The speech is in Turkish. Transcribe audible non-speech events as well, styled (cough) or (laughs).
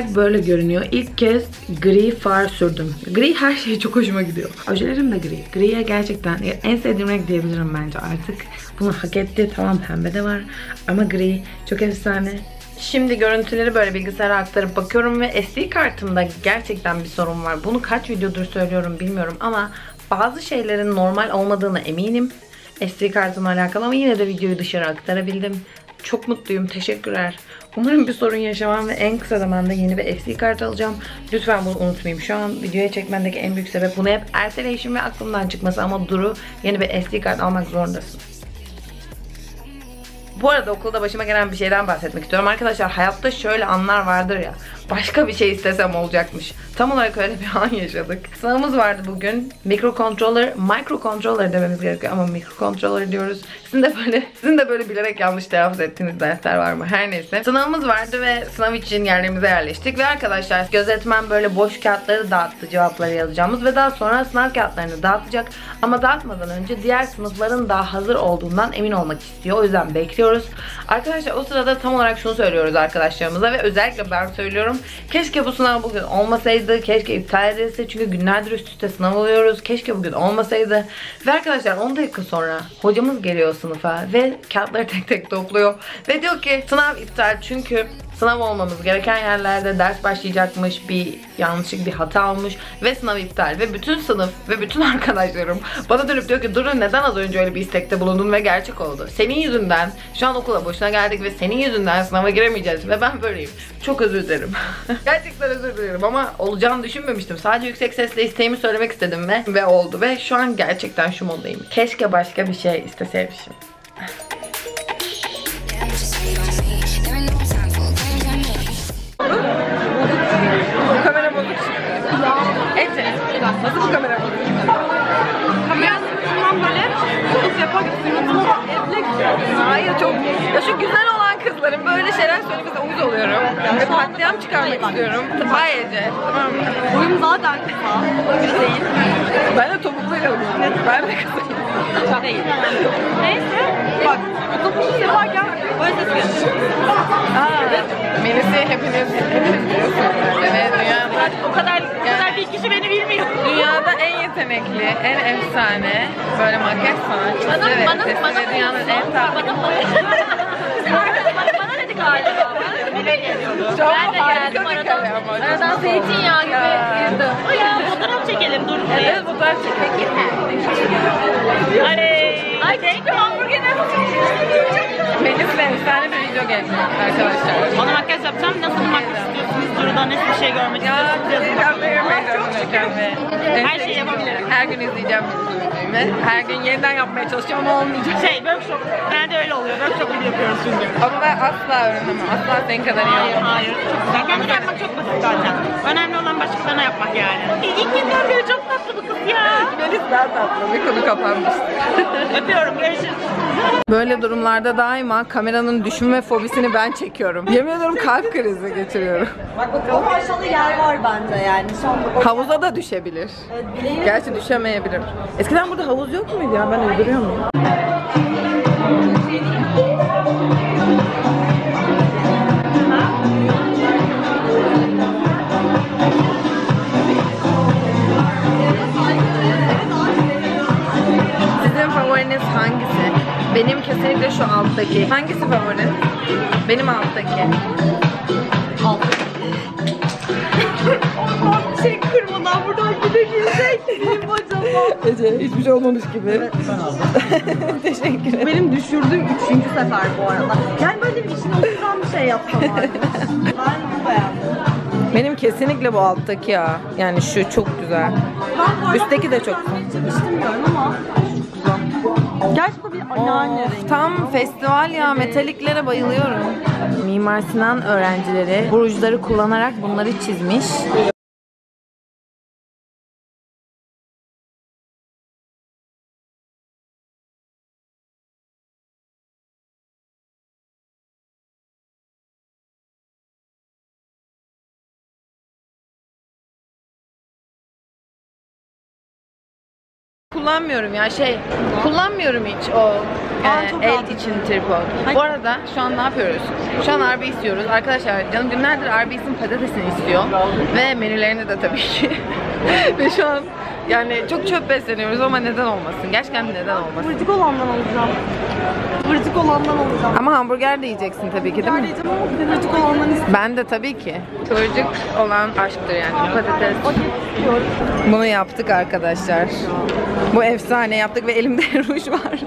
görünüyor. İlk kez gri far sürdüm. Gri her şey çok hoşuma gidiyor. Ojelerim de gri. Griye gerçekten en sevdiğim renk diyebilirim bence artık. Bunu hak etti. Tamam pembe de var. Ama gri çok efsane. Şimdi görüntüleri böyle bilgisayara aktarıp bakıyorum ve SD kartımda gerçekten bir sorun var. Bunu kaç videodur söylüyorum bilmiyorum ama bazı şeylerin normal olmadığına eminim. SD kartımla alakalı ama yine de videoyu dışarı aktarabildim. Çok mutluyum. Teşekkürler. Umarım bir sorun yaşamam ve en kısa zamanda yeni bir SD kart alacağım. Lütfen bunu unutmayayım. Şu an videoya çekmendeki en büyük sebep bunu hep erteleyişim ve aklımdan çıkması ama Duru yeni bir SD kart almak zorundasın. Bu arada okulda başıma gelen bir şeyden bahsetmek istiyorum. Arkadaşlar hayatta şöyle anlar vardır ya. Başka bir şey istesem olacakmış. Tam olarak öyle bir an yaşadık. Sınavımız vardı bugün. Microcontroller, microcontroller dememiz gerekiyor ama microcontroller diyoruz. Sizin de böyle sizin de böyle bilerek yanlış telaffuz ettiğiniz dersler var mı? Her neyse. Sınavımız vardı ve sınav için yerlerimize yerleştik ve arkadaşlar gözetmen böyle boş kağıtları dağıttı cevapları yazacağımız ve daha sonra sınav kağıtlarını dağıtacak. Ama dağıtmadan önce diğer sınıfların daha hazır olduğundan emin olmak istiyor. O yüzden bekliyoruz. Arkadaşlar o sırada tam olarak şunu söylüyoruz arkadaşlarımıza ve özellikle ben söylüyorum. Keşke bu sınav bugün olmasaydı. Keşke iptal edilse. Çünkü günlerdir üst üste sınav alıyoruz. Keşke bugün olmasaydı. Ve arkadaşlar 10 dakika sonra hocamız geliyor sınıfa ve kağıtları tek tek topluyor. Ve diyor ki sınav iptal çünkü sınav olmamız gereken yerlerde ders başlayacakmış, bir yanlışlık bir hata olmuş ve sınav iptal ve bütün sınıf ve bütün (laughs) arkadaşlarım bana dönüp diyor ki Durun neden az önce öyle bir istekte bulundun ve gerçek oldu. Senin yüzünden şu an okula boşuna geldik ve senin yüzünden sınava giremeyeceğiz ve ben böyleyim. Çok özür dilerim. (laughs) Gerçekten özür dilerim ama olacağını düşünmemiştim. Sadece yüksek sesle isteğimi söylemek istedim ve ve oldu ve şu an gerçekten şu moddayım. Keşke başka bir şey isteseymişim. Bu kamera bozuk. Ece. Nasıl bu kamera bozuk? Kamerasından böyle kız yapak Hayır çok. Ya şu güzel olan kızların böyle şeyler söylemesine uyuz oluyorum. Ve katliam çıkarmak istiyorum. Bay Ece. Tamam mı? Boyum zaten kısa. Öyle değil. Ben de topukluyla uyuyorum. Ben de. Çok değil. Neyse. Bak. Topuklu yaparken böyle ses geliyor. Melis'i hepiniz, hepiniz biliyorsunuz. Evet, dünya, O kadar, o kadar bir kişi beni bilmiyor. dünyada en yetenekli, en efsane böyle makyaj sanatçısı ve bana- sesi bana- de dünyanın en tatlı. (laughs) Bana bana bana dedi galiba. Çok ben de geldim aradan. Aradan zeytinyağı gibi Ya. girdim. Ya fotoğraf çekelim dur. Evet, bu tarz çekmek Ay. You hamburger Melis'le efsane bir video gelecek arkadaşlar. Bana makyaj yapacağım. Nasıl makyaj istiyorsunuz? Duru'dan nasıl bir şey görmek Ya, istiyorsunuz? beğenmeyi dönüşürken ve Her şeyi yapabilirim. Her gün izleyeceğim ve her gün yeniden yapmaya çalışacağım ama olmayacak. Şey workshop. Genelde öyle oluyor. Workshop gibi yapıyoruz çünkü. Ama ben asla öğrenemem. Asla senin kadar iyi Hayır, hayır. Çok güzel. Kendisi yapmak çok basit zaten. Önemli olan başkalarına yapmak yani. İlk günden beri çok tatlı bu kız ya. Melis daha tatlı. Bir konu kapanmıştı. Öpüyorum. Görüşürüz. Böyle durumlarda daima kameranın düşme fobisini ben çekiyorum. Yemin ediyorum kalp krizi geçiriyorum. O aşağıda yer var bence yani. An Havuza da düşebilir. bileğim Gerçi düşemeyebilir. Eskiden burada havuz yok muydu ya? Ben uyduruyor muyum? Şu alttaki. Hangisi favorin? Benim alttaki. bir şey kırmadan buradan gidebilecek miyim acaba? Ece hiçbir şey olmamış gibi. (laughs) Teşekkür ederim. Benim düşürdüğüm üçüncü sefer bu arada. Yani böyle bir işin oturan bir şey yapsam artık. (laughs) ben bu beğendim. Benim kesinlikle bu alttaki ya. Yani şu çok güzel. Ben Üstteki de çok Hiç istemiyorum ama çok güzel. Gerçi bu bir anneanne rengi. tam festival ya. Metaliklere bayılıyorum. Mimar Sinan öğrencileri bu rujları kullanarak bunları çizmiş. Kullanmıyorum ya şey kullanmıyorum hiç o Aa, çok el için tripod. Bu arada şu an ne yapıyoruz? Şu an RB istiyoruz. Arkadaşlar canım günlerdir RB'sin patatesini istiyor. Ve menülerini de tabii ki. (laughs) Ve şu an yani çok çöp besleniyoruz ama neden olmasın? Gerçekten neden olmasın? Vırcık olandan alacağım. Vırcık olandan alacağım. Ama hamburger de yiyeceksin tabii ki değil mi? Yiyeceğim ama bir de vırcık olandan istiyorum. Ben de tabii ki. Kıvırcık olan aşktır yani patates. Bunu yaptık arkadaşlar. Bu efsane yaptık ve elimde (laughs) ruj var.